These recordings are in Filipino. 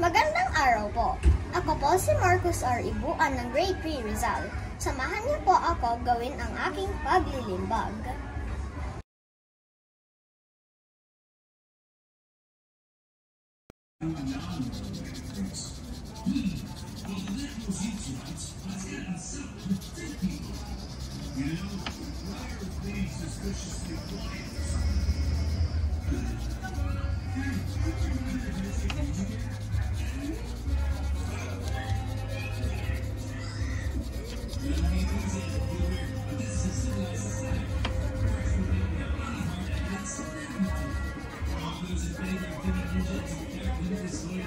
Magandang araw po. Ako po si Marcos R. Ibuan ng Grade 3 Rizal. Samahan niyo po ako gawin ang aking paglilimbag. You know, why are things suspiciously quiet?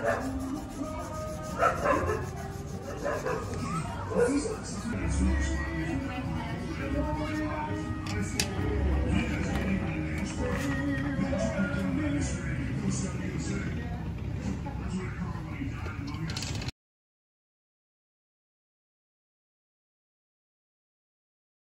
من می‌خوام